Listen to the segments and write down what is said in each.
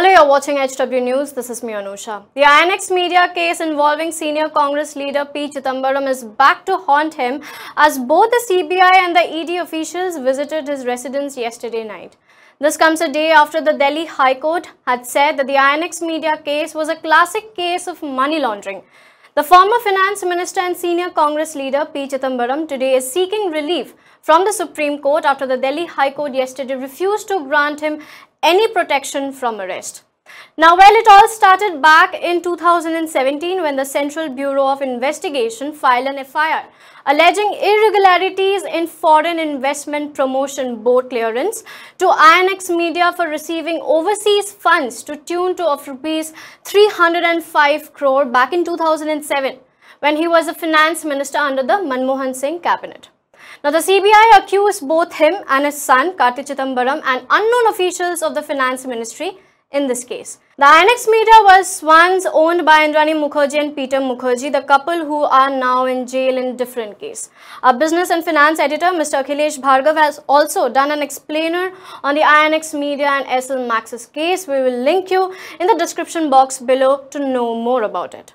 Hello, you're watching HW News. This is me, Anusha. The INX media case involving senior Congress leader P. Chidambaram is back to haunt him as both the CBI and the ED officials visited his residence yesterday night. This comes a day after the Delhi High Court had said that the INX media case was a classic case of money laundering. The former finance minister and senior Congress leader P. Chidambaram today is seeking relief from the Supreme Court after the Delhi High Court yesterday refused to grant him any protection from arrest. Now, well, it all started back in 2017 when the Central Bureau of Investigation filed an FIR alleging irregularities in Foreign Investment Promotion Board clearance to INX Media for receiving overseas funds to tune to of rupees 305 crore back in 2007 when he was a finance minister under the Manmohan Singh cabinet. Now, the CBI accused both him and his son, Karti Chidambaram, and unknown officials of the finance ministry in this case. The INX Media was once owned by Indrani Mukerjea and Peter Mukerjea, the couple who are now in jail in different case. Our business and finance editor, Mr. Akhilesh Bhargava, has also done an explainer on the INX Media and Aircel Maxis case. We will link you in the description box below to know more about it.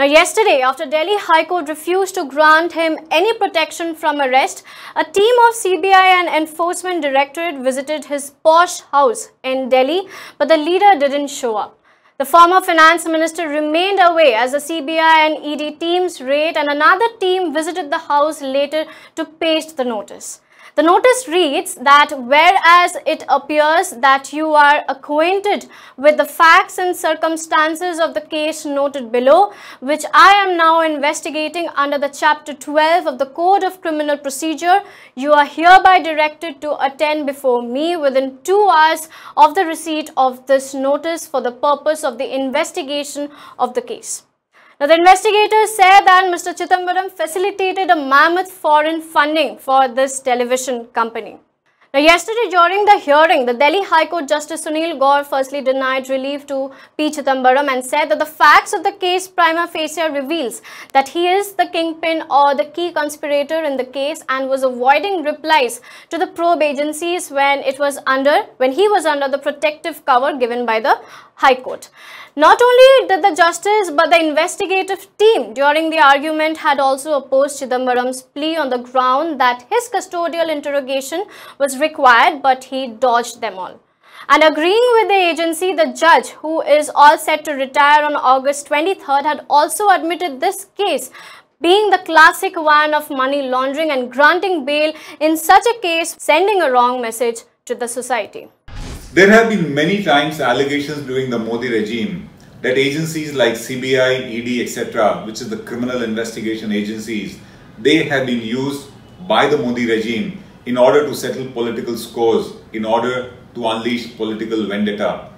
Now, yesterday, after Delhi High Court refused to grant him any protection from arrest, a team of CBI and Enforcement Directorate visited his posh house in Delhi, but the leader didn't show up. The former finance minister remained away as the CBI and ED teams raid and another team visited the house later to paste the notice. The notice reads that whereas it appears that you are acquainted with the facts and circumstances of the case noted below, which I am now investigating under the chapter 12 of the Code of Criminal Procedure, you are hereby directed to attend before me within two hours of the receipt of this notice for the purpose of the investigation of the case. Now, the investigators said that Mr. Chidambaram facilitated a mammoth foreign funding for this television company. Now, yesterday during the hearing, the Delhi High Court Justice Sunil Gaur firstly denied relief to P. Chidambaram and said that the facts of the case prima facie reveals that he is the kingpin or the key conspirator in the case and was avoiding replies to the probe agencies when it was under when he was under the protective cover given by the High Court. Not only did the justice but the investigative team during the argument had also opposed Chidambaram's plea on the ground that his custodial interrogation was required but he dodged them all. And agreeing with the agency, the judge, who is all set to retire on August 23rd, had also admitted this case being the classic one of money laundering and granting bail in such a case, sending a wrong message to the society. There have been many times allegations during the Modi regime that agencies like CBI, ED, etc., which is the criminal investigation agencies, they have been used by the Modi regime in order to settle political scores, in order to unleash political vendetta.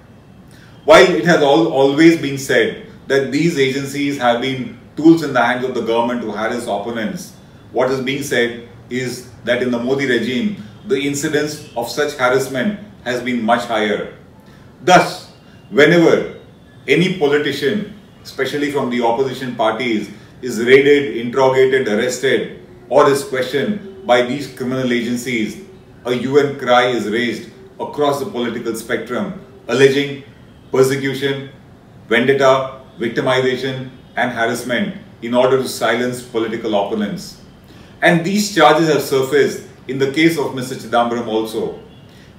While it has all, always been said that these agencies have been tools in the hands of the government to harass opponents, what is being said is that in the Modi regime, the incidence of such harassment has been much higher. Thus, whenever any politician, especially from the opposition parties, is raided, interrogated, arrested, or is questioned by these criminal agencies, a UN cry is raised across the political spectrum, alleging persecution, vendetta, victimization, and harassment in order to silence political opponents. And these charges have surfaced in the case of Mr. Chidambaram also.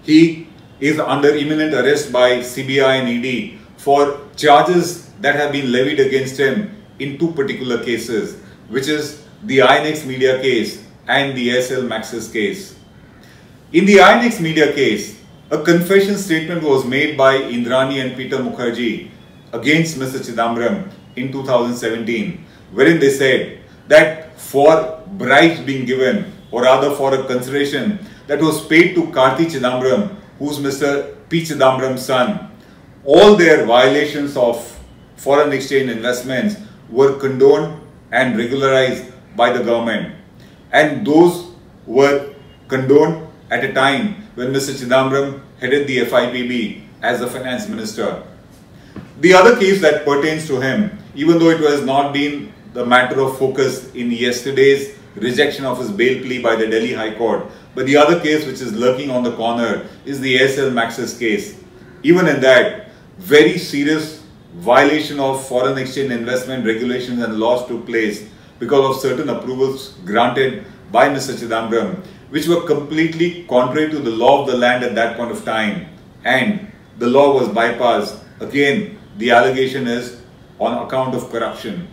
He is under imminent arrest by CBI and ED for charges that have been levied against him in two particular cases, which is the INX media case and the Aircel Maxis case. In the INX media case, a confession statement was made by Indrani and Peter Mukerjea against Mr. Chidambaram in 2017, wherein they said that for bribes being given, or rather for a consideration that was paid to Karti Chidambaram, who's Mr. P. Chidambaram's son, all their violations of foreign exchange investments were condoned and regularized by the government. And those were condoned at a time when Mr. Chidambaram headed the FIPB as the finance minister. The other case that pertains to him, even though it has not been the matter of focus in yesterday's rejection of his bail plea by the Delhi High Court, but the other case which is lurking on the corner is the Aircel Maxis case. Even in that, very serious violation of foreign exchange investment regulations and laws took place because of certain approvals granted by Mr. Chidambaram, which were completely contrary to the law of the land at that point of time. And the law was bypassed. Again, the allegation is on account of corruption.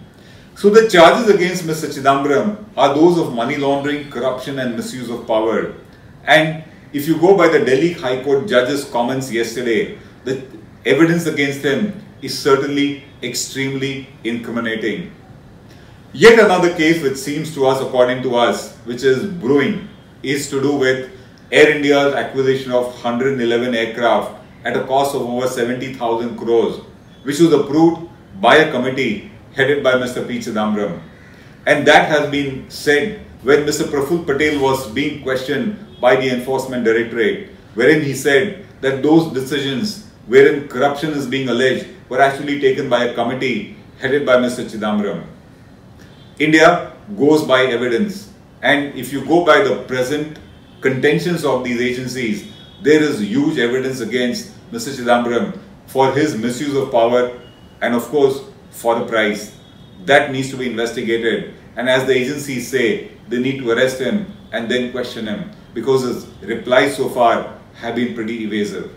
So the charges against Mr. Chidambaram are those of money laundering, corruption and misuse of power. And if you go by the Delhi High Court judge's comments yesterday, the evidence against him is certainly extremely incriminating. Yet another case which seems to us, according to us, which is brewing, is to do with Air India's acquisition of 111 aircraft at a cost of over 70,000 crores, which was approved by a committee headed by Mr. P. Chidambaram. And that has been said when Mr. Praful Patel was being questioned by the Enforcement Directorate, wherein he said that those decisions wherein corruption is being alleged were actually taken by a committee headed by Mr. Chidambaram. India goes by evidence and if you go by the present contentions of these agencies, there is huge evidence against Mr. Chidambaram for his misuse of power and of course for the price. That needs to be investigated and as the agencies say, they need to arrest him and then question him because his replies so far have been pretty evasive.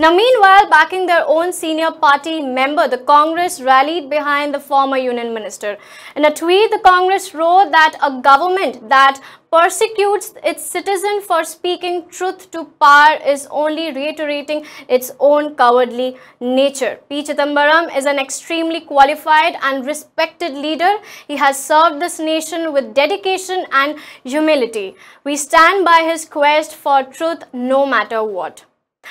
Now, meanwhile, backing their own senior party member, the Congress rallied behind the former union minister. In a tweet, the Congress wrote that a government that persecutes its citizen for speaking truth to power is only reiterating its own cowardly nature. P. Chidambaram is an extremely qualified and respected leader. He has served this nation with dedication and humility. We stand by his quest for truth no matter what.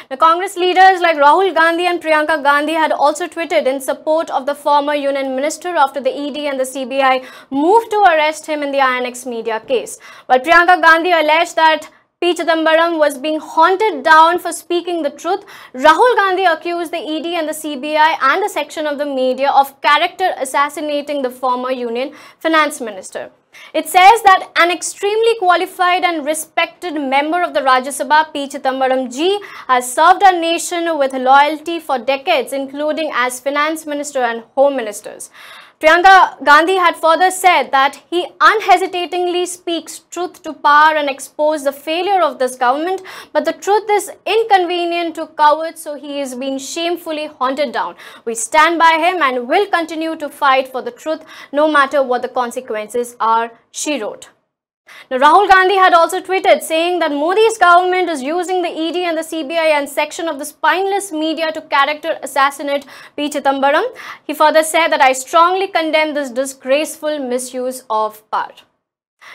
The Congress leaders like Rahul Gandhi and Priyanka Gandhi had also tweeted in support of the former union minister after the ED and the CBI moved to arrest him in the INX media case. While Priyanka Gandhi alleged that P. Chidambaram was being haunted down for speaking the truth. Rahul Gandhi accused the ED and the CBI and a section of the media of character assassinating the former union finance minister. It says that an extremely qualified and respected member of the Rajya Sabha, P. Ji, has served our nation with loyalty for decades, including as finance minister and home ministers. Priyanka Gandhi had further said that he unhesitatingly speaks truth to power and expose the failure of this government, but the truth is inconvenient to cowards, so he is being shamefully haunted down. We stand by him and will continue to fight for the truth no matter what the consequences are, she wrote. Now, Rahul Gandhi had also tweeted saying that Modi's government is using the ED and the CBI and section of the spineless media to character assassinate P. Chidambaram. He further said that I strongly condemn this disgraceful misuse of power.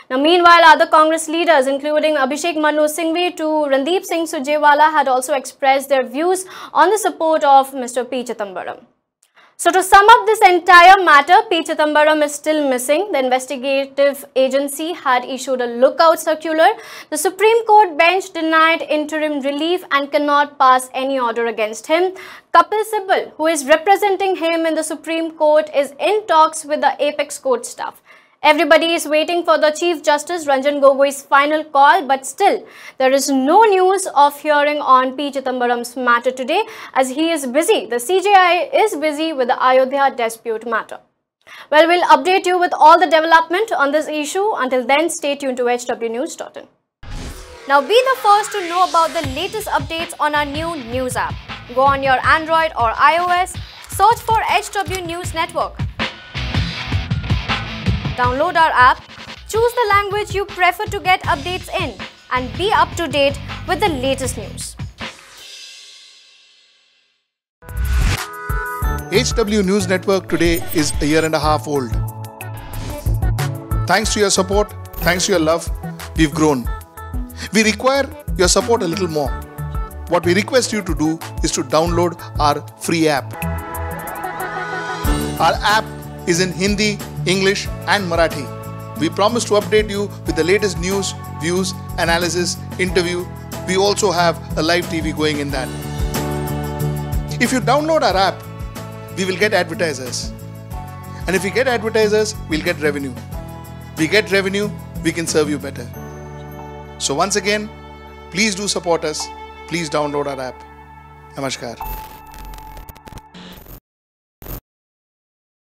Now, meanwhile, other Congress leaders, including Abhishek Manu Singhvi to Randeep Singh Surjewala, had also expressed their views on the support of Mr. P. Chidambaram. So to sum up this entire matter, P. Chidambaram is still missing. The investigative agency had issued a lookout circular. The Supreme Court bench denied interim relief and cannot pass any order against him. Kapil Sibal, who is representing him in the Supreme Court, is in talks with the apex court staff. Everybody is waiting for the Chief Justice Ranjan Gogoi's final call, but still, there is no news of hearing on P. Chidambaram's matter today as he is busy. The CJI is busy with the Ayodhya dispute matter. Well, we'll update you with all the development on this issue. Until then, stay tuned to hwnews.in. Now, be the first to know about the latest updates on our new news app. Go on your Android or iOS, search for HW News Network Download our app, choose the language you prefer to get updates in and be up to date with the latest news. HW News Network today is a year and a half old. Thanks to your support, thanks to your love, we've grown. We require your support a little more. What we request you to do is to download our free app. Our app is in Hindi, English, and Marathi. We promise to update you with the latest news, views, analysis, interview. We also have a live TV going in that. If you download our app, we will get advertisers. And if we get advertisers, we'll get revenue. We get revenue, we can serve you better. So once again, please do support us. Please download our app. Namaskar.